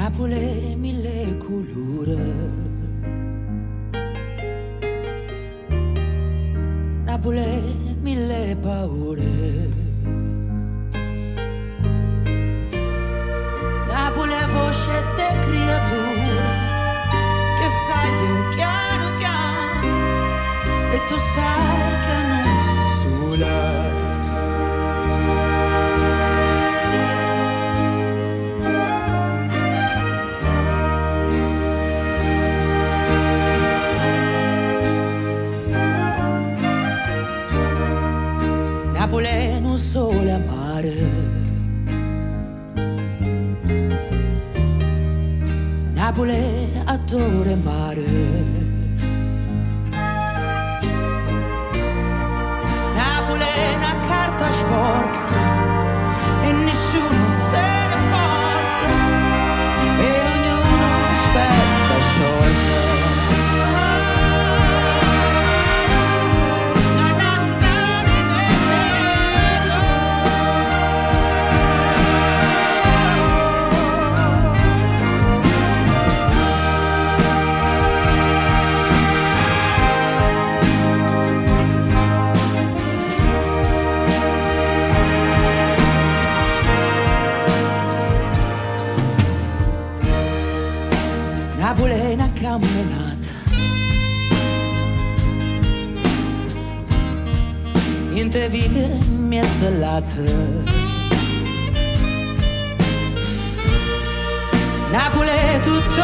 Napoli mille culture. Napoli mille paure. Napoli voce de creatura che sale piano piano e tu sai Napoli non solo amare. Napoli adora mare. una bulena camminata niente vite miezzellate Napoli è tutta